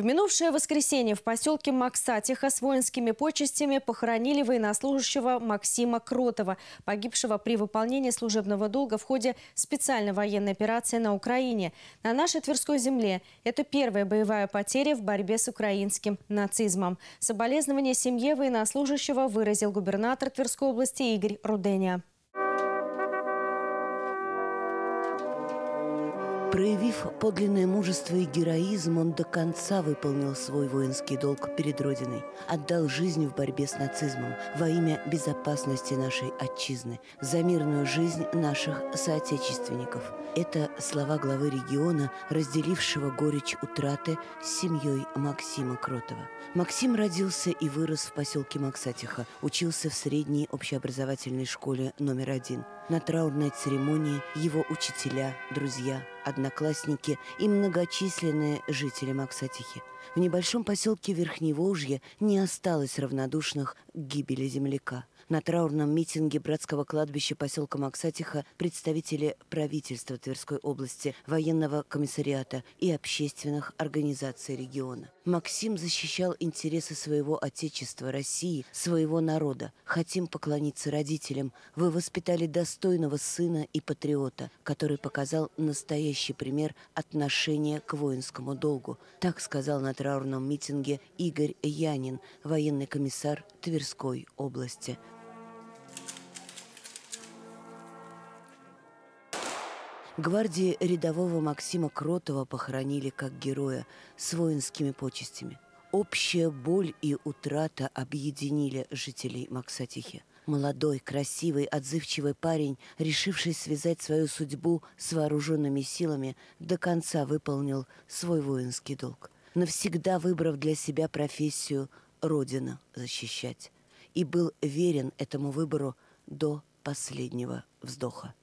В минувшее воскресенье в поселке Максатиха с воинскими почестями похоронили военнослужащего Максима Кротова, погибшего при выполнении служебного долга в ходе специальной военной операции на Украине. На нашей Тверской земле это первая боевая потеря в борьбе с украинским нацизмом. Соболезнования семье военнослужащего выразил губернатор Тверской области Игорь Руденя. Проявив подлинное мужество и героизм, он до конца выполнил свой воинский долг перед Родиной, отдал жизнь в борьбе с нацизмом во имя безопасности нашей отчизны, за мирную жизнь наших соотечественников. Это слова главы региона, разделившего горечь утраты с семьей Максима Кротова. Максим родился и вырос в поселке Максатиха, учился в средней общеобразовательной школе номер один. На траурной церемонии его учителя, друзья, одноклассники и многочисленные жители Максатихи. В небольшом поселке Верхневолжье не осталось равнодушных к гибели земляка. На траурном митинге братского кладбища поселка Максатиха представители правительства Тверской области, военного комиссариата и общественных организаций региона. Максим защищал интересы своего отечества, России, своего народа. Хотим поклониться родителям. Вы воспитали достойного сына и патриота, который показал настоящий пример отношения к воинскому долгу. Так сказал на траурном митинге Игорь Янин, военный комиссар Тверской области. Гвардии рядового Максима Кротова похоронили как героя с воинскими почестями. Общая боль и утрата объединили жителей Максатихи. Молодой, красивый, отзывчивый парень, решивший связать свою судьбу с вооруженными силами, до конца выполнил свой воинский долг, навсегда выбрав для себя профессию Родину защищать. И был верен этому выбору до последнего вздоха.